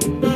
Bye.